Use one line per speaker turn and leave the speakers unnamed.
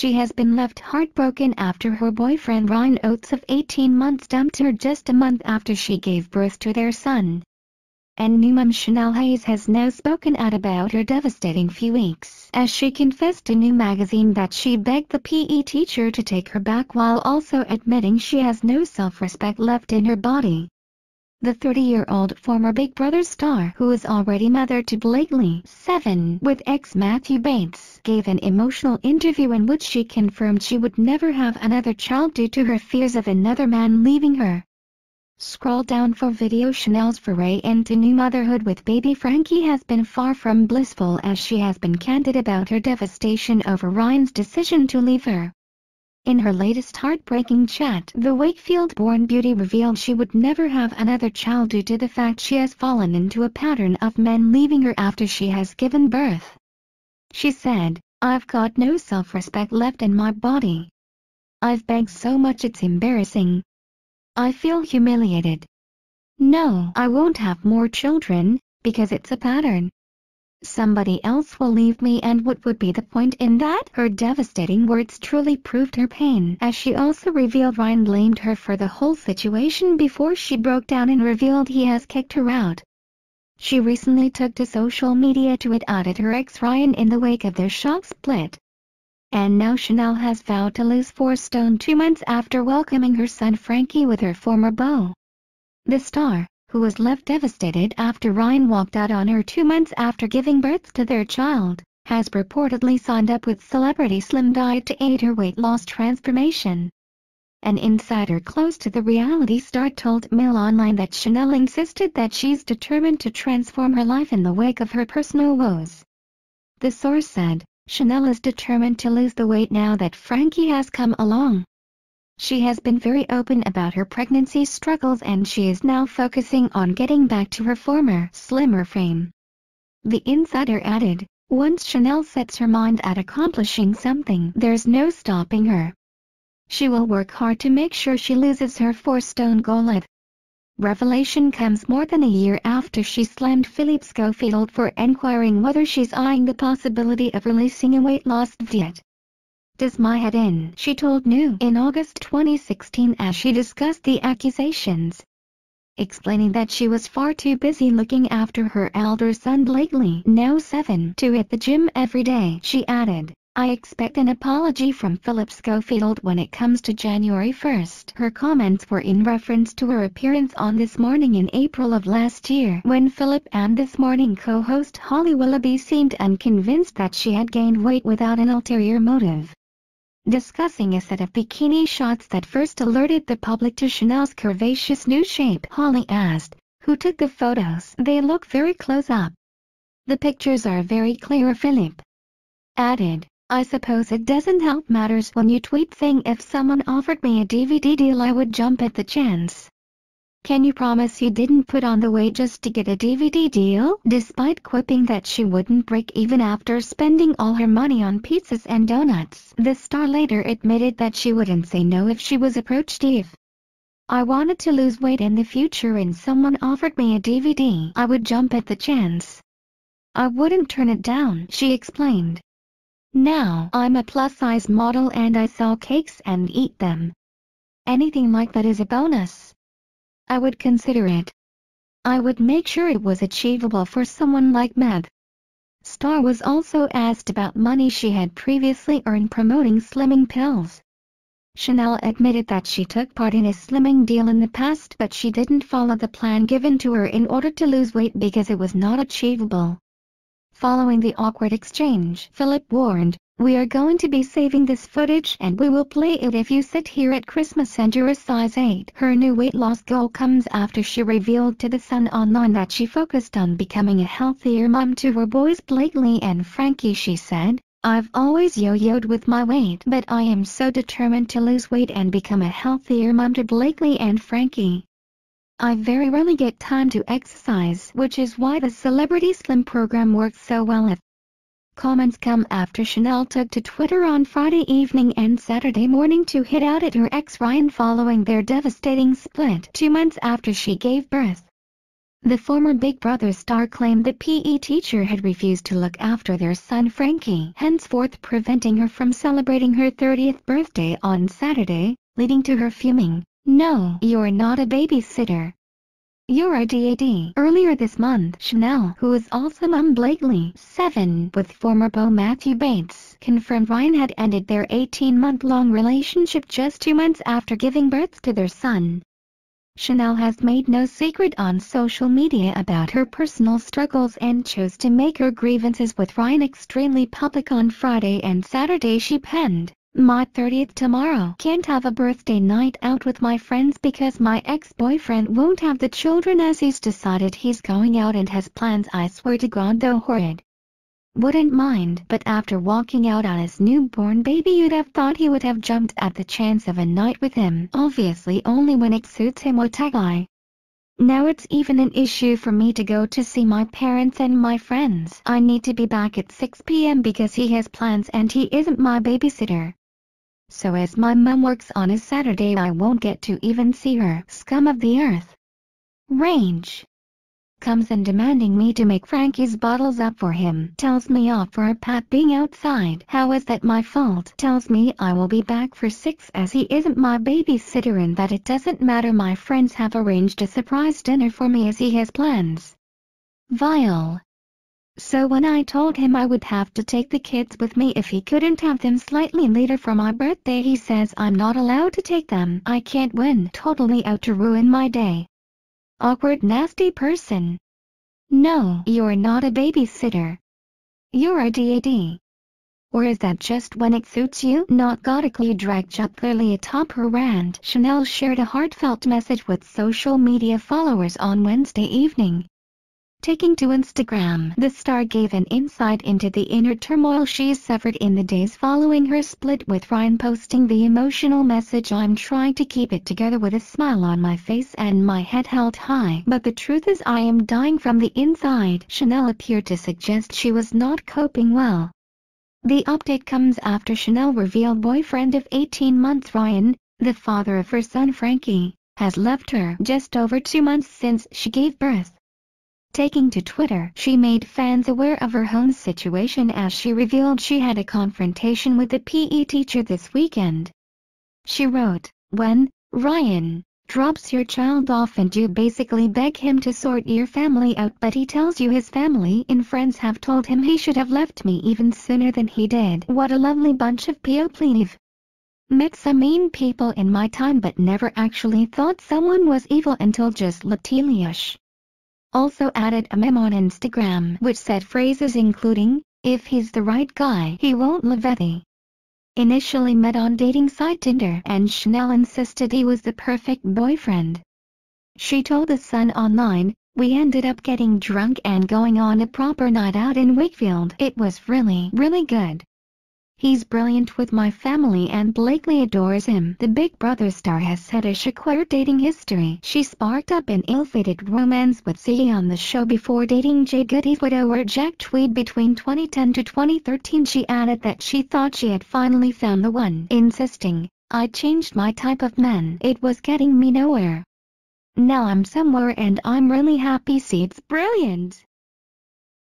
She has been left heartbroken after her boyfriend Ryan Oates of 18 months dumped her just a month after she gave birth to their son. And new mom Chanelle Hayes has now spoken out about her devastating few weeks as she confessed to New Magazine that she begged the PE teacher to take her back while also admitting she has no self-respect left in her body. The 30-year-old former Big Brother star who is already mother to Blakeley, 7, with ex Matthew Bates, gave an emotional interview in which she confirmed she would never have another child due to her fears of another man leaving her. Scroll down for video Chanelle's foray into new motherhood with baby Frankie has been far from blissful as she has been candid about her devastation over Ryan's decision to leave her. In her latest heartbreaking chat, the Wakefield-born beauty revealed she would never have another child due to the fact she has fallen into a pattern of men leaving her after she has given birth. She said, I've got no self-respect left in my body. I've begged so much it's embarrassing. I feel humiliated. No, I won't have more children, because it's a pattern somebody else will leave me and what would be the point in that? Her devastating words truly proved her pain as she also revealed Ryan blamed her for the whole situation before she broke down and revealed he has kicked her out. She recently took to social media to it outed her ex Ryan in the wake of their shock split. And now Chanelle has vowed to lose 4 stone two months after welcoming her son Frankie with her former beau. The star, who was left devastated after Ryan walked out on her two months after giving birth to their child, has reportedly signed up with celebrity Slim Diet to aid her weight loss transformation. An insider close to the reality star told Mail Online that Chanelle insisted that she's determined to transform her life in the wake of her personal woes. The source said, Chanelle is determined to lose the weight now that Frankie has come along. She has been very open about her pregnancy struggles and she is now focusing on getting back to her former, slimmer frame. The insider added, once Chanelle sets her mind at accomplishing something, there's no stopping her. She will work hard to make sure she loses her four-stone goal Revelation comes more than a year after she slammed Phillip Schofield for enquiring whether she's eyeing the possibility of releasing a weight loss diet does my head in, she told New in August 2016 as she discussed the accusations. Explaining that she was far too busy looking after her elder son Blakeley, now 7, to hit the gym every day. She added, I expect an apology from Phillip Schofield when it comes to January 1st. Her comments were in reference to her appearance on This Morning in April of last year when Philip and This Morning co-host Holly Willoughby seemed unconvinced that she had gained weight without an ulterior motive discussing a set of bikini shots that first alerted the public to Chanelle's curvaceous new shape. Holly asked, who took the photos? They look very close up. The pictures are very clear Phillip. Added, I suppose it doesn't help matters when you tweet thing if someone offered me a DVD deal I would jump at the chance. Can you promise you didn't put on the weight just to get a DVD deal? Despite quipping that she wouldn't break even after spending all her money on pizzas and donuts, the star later admitted that she wouldn't say no if she was approached if I wanted to lose weight in the future and someone offered me a DVD. I would jump at the chance. I wouldn't turn it down, she explained. Now I'm a plus-size model and I sell cakes and eat them. Anything like that is a bonus. I would consider it. I would make sure it was achievable for someone like Meb. Star was also asked about money she had previously earned promoting slimming pills. Chanelle admitted that she took part in a slimming deal in the past but she didn't follow the plan given to her in order to lose weight because it was not achievable. Following the awkward exchange, Philip warned, we are going to be saving this footage and we will play it if you sit here at Christmas and you're a size 8. Her new weight loss goal comes after she revealed to The Sun online that she focused on becoming a healthier mom to her boys Blakeley and Frankie she said. I've always yo-yoed with my weight but I am so determined to lose weight and become a healthier mom to Blakeley and Frankie. I very rarely get time to exercise which is why the Celebrity Slim program works so well Comments come after Chanelle took to Twitter on Friday evening and Saturday morning to hit out at her ex Ryan following their devastating split two months after she gave birth. The former Big Brother star claimed the PE teacher had refused to look after their son Frankie, henceforth preventing her from celebrating her 30th birthday on Saturday, leading to her fuming, No, you're not a babysitter. Earlier this month, Chanelle, who is also mum Blakeley, 7, with former beau Matthew Bates, confirmed Ryan had ended their 18-month-long relationship just two months after giving birth to their son. Chanelle has made no secret on social media about her personal struggles and chose to make her grievances with Ryan extremely public on Friday and Saturday she penned. My 30th tomorrow. Can't have a birthday night out with my friends because my ex-boyfriend won't have the children as he's decided he's going out and has plans I swear to God though horrid. Wouldn't mind, but after walking out on his newborn baby you'd have thought he would have jumped at the chance of a night with him, obviously only when it suits him what guy. Now it's even an issue for me to go to see my parents and my friends. I need to be back at 6 p.m. because he has plans and he isn't my babysitter. So as my mum works on a Saturday I won't get to even see her. Scum of the earth. Range comes in demanding me to make Frankie's bottles up for him. Tells me off for a pat being outside. How is that my fault? Tells me I will be back for 6 as he isn't my babysitter and that it doesn't matter my friends have arranged a surprise dinner for me as he has plans. Vile. So when I told him I would have to take the kids with me if he couldn't have them slightly later for my birthday he says I'm not allowed to take them. I can't win. Totally out to ruin my day awkward nasty person. No, you're not a babysitter. You're a DAD. Or is that just when it suits you? Not godically dragged up clearly atop her rant. Chanelle shared a heartfelt message with social media followers on Wednesday evening, Taking to Instagram, the star gave an insight into the inner turmoil she suffered in the days following her split with Ryan posting the emotional message I'm trying to keep it together with a smile on my face and my head held high. But the truth is I am dying from the inside. Chanelle appeared to suggest she was not coping well. The update comes after Chanelle revealed boyfriend of 18 months Ryan, the father of her son Frankie, has left her just over two months since she gave birth. Taking to Twitter, she made fans aware of her home situation as she revealed she had a confrontation with the PE teacher this weekend. She wrote, When, Ryan, drops your child off and you basically beg him to sort your family out but he tells you his family and friends have told him he should have left me even sooner than he did. What a lovely bunch of people Met some mean people in my time but never actually thought someone was evil until just Latiliush also added a meme on Instagram which said phrases including, if he's the right guy he won't the. Initially met on dating site Tinder and Chanelle insisted he was the perfect boyfriend. She told the Sun online, we ended up getting drunk and going on a proper night out in Wakefield. It was really, really good. He's brilliant with my family and Blakeley adores him. The Big Brother star has had a checkered dating history. She sparked up an ill-fated romance with Ziggy on the show before dating Jade Goody's widower Jack Tweed between 2010 to 2013. She added that she thought she had finally found the one, insisting, I changed my type of man. It was getting me nowhere. Now I'm somewhere and I'm really happy see it's brilliant.